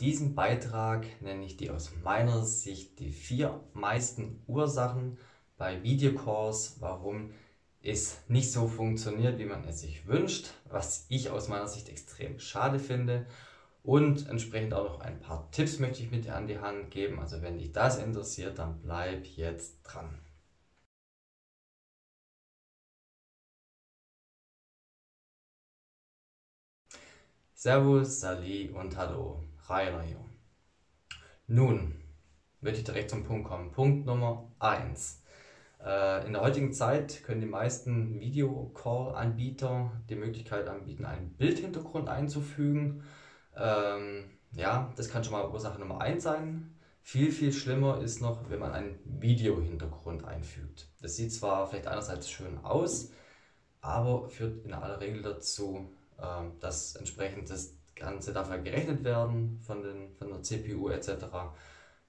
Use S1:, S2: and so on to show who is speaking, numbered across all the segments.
S1: diesem Beitrag nenne ich die aus meiner Sicht die vier meisten Ursachen bei Videocalls, warum es nicht so funktioniert, wie man es sich wünscht, was ich aus meiner Sicht extrem schade finde. Und entsprechend auch noch ein paar Tipps möchte ich mit dir an die Hand geben. Also wenn dich das interessiert, dann bleib jetzt dran. Servus, Sali und Hallo, Hier. Nun, würde ich direkt zum Punkt kommen. Punkt Nummer 1. Äh, in der heutigen Zeit können die meisten Videocall-Anbieter die Möglichkeit anbieten, einen Bildhintergrund einzufügen. Ähm, ja, das kann schon mal Ursache Nummer 1 sein. Viel, viel schlimmer ist noch, wenn man einen Videohintergrund einfügt. Das sieht zwar vielleicht einerseits schön aus, aber führt in aller Regel dazu, ähm, dass entsprechend das Ganze dafür gerechnet werden von, den, von der CPU etc.,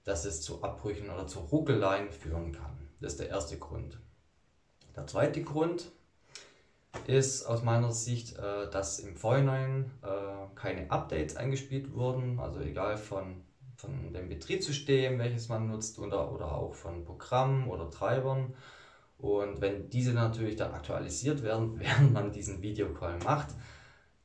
S1: dass es zu Abbrüchen oder zu Ruckeleien führen kann. Das ist der erste Grund. Der zweite Grund ist aus meiner Sicht, äh, dass im Vorhinein äh, keine Updates eingespielt wurden, also egal von, von dem Betriebssystem, welches man nutzt, oder, oder auch von Programmen oder Treibern. Und wenn diese natürlich dann aktualisiert werden, während man diesen Videocall macht,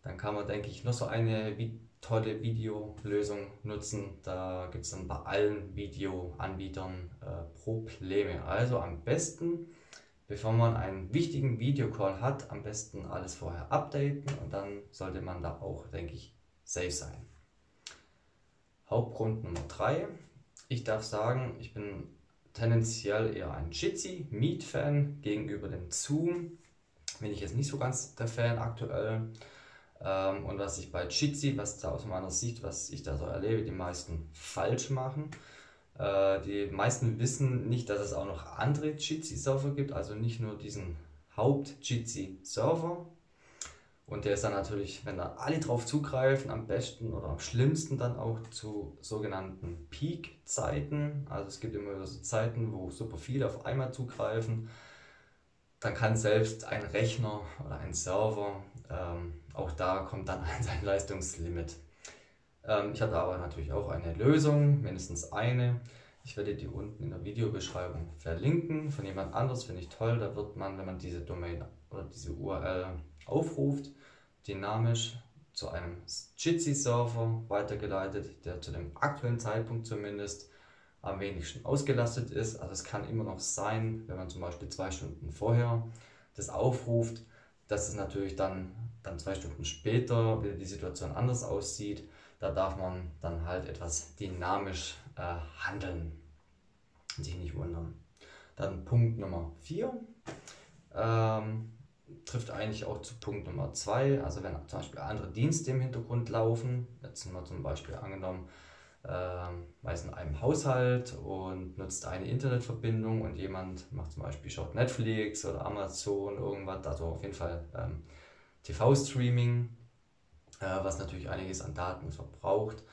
S1: dann kann man, denke ich, noch so eine tolle Videolösung nutzen. Da gibt es dann bei allen Videoanbietern äh, Probleme. Also am besten, bevor man einen wichtigen Videocall hat, am besten alles vorher updaten und dann sollte man da auch, denke ich, safe sein. Hauptgrund Nummer 3. Ich darf sagen, ich bin tendenziell eher ein Jitsi Meet Fan gegenüber dem Zoom. Bin ich jetzt nicht so ganz der Fan aktuell. Ähm, und was ich bei Jitsi, was da aus meiner Sicht, was ich da so erlebe, die meisten falsch machen. Äh, die meisten wissen nicht, dass es auch noch andere Jitsi-Server gibt, also nicht nur diesen Haupt-Jitsi-Server. Und der ist dann natürlich, wenn da alle drauf zugreifen, am besten oder am schlimmsten dann auch zu sogenannten Peak-Zeiten. Also es gibt immer so Zeiten, wo super viele auf einmal zugreifen. Dann kann selbst ein Rechner oder ein Server ähm, auch da kommt dann sein Leistungslimit. Ähm, ich hatte aber natürlich auch eine Lösung, mindestens eine. Ich werde die unten in der Videobeschreibung verlinken. Von jemand anders finde ich toll. Da wird man, wenn man diese Domain oder diese URL aufruft, dynamisch zu einem Jitsi-Server weitergeleitet, der zu dem aktuellen Zeitpunkt zumindest am wenigsten ausgelastet ist. Also es kann immer noch sein, wenn man zum Beispiel zwei Stunden vorher das aufruft, dass es natürlich dann, dann zwei Stunden später wieder die Situation anders aussieht. Da darf man dann halt etwas dynamisch äh, handeln und sich nicht wundern. Dann Punkt Nummer 4 ähm, trifft eigentlich auch zu Punkt Nummer 2. Also wenn zum Beispiel andere Dienste im Hintergrund laufen, jetzt sind wir zum Beispiel angenommen, ähm, weiß in einem Haushalt und nutzt eine Internetverbindung und jemand macht zum Beispiel schaut Netflix oder Amazon irgendwas, also auf jeden Fall ähm, TV-Streaming, äh, was natürlich einiges an Daten verbraucht.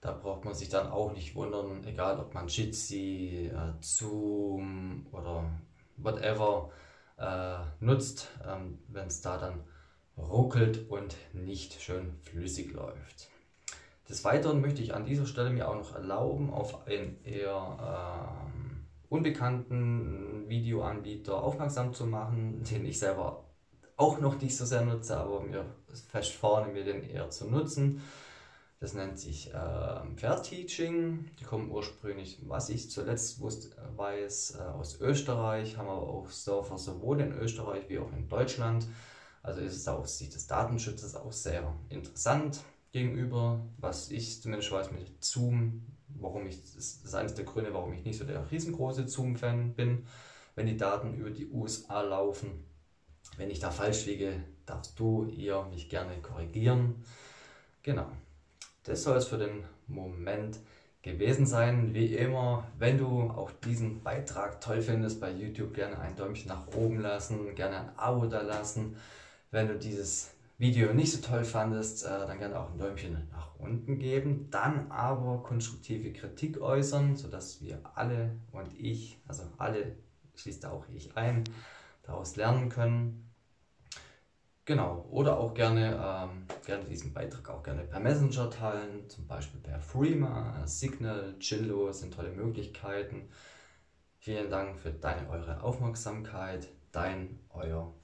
S1: Da braucht man sich dann auch nicht wundern, egal ob man Jitsi, äh, Zoom oder whatever äh, nutzt, ähm, wenn es da dann ruckelt und nicht schön flüssig läuft. Des Weiteren möchte ich an dieser Stelle mir auch noch erlauben, auf einen eher ähm, unbekannten Videoanbieter aufmerksam zu machen, den ich selber auch noch nicht so sehr nutze, aber mir fest vorne, mir den eher zu nutzen. Das nennt sich äh, Fair-Teaching. Die kommen ursprünglich, was ich zuletzt wusste, weiß, äh, aus Österreich, haben aber auch Server sowohl in Österreich wie auch in Deutschland. Also ist es aus Sicht des Datenschutzes auch sehr interessant gegenüber, was ich zumindest weiß mit Zoom, warum ich, das ist eines der Gründe, warum ich nicht so der riesengroße Zoom-Fan bin, wenn die Daten über die USA laufen. Wenn ich da falsch liege, darfst du ihr mich gerne korrigieren. Genau. Das soll es für den Moment gewesen sein. Wie immer, wenn du auch diesen Beitrag toll findest bei YouTube, gerne ein Däumchen nach oben lassen, gerne ein Abo da lassen. Wenn du dieses Video nicht so toll fandest, äh, dann gerne auch ein Däumchen nach unten geben. Dann aber konstruktive Kritik äußern, sodass wir alle und ich, also alle schließt auch ich ein, daraus lernen können. Genau, oder auch gerne, ähm, gerne diesen Beitrag auch gerne per Messenger teilen, zum Beispiel per Freema, Signal, Chillo sind tolle Möglichkeiten. Vielen Dank für deine, eure Aufmerksamkeit. Dein, euer.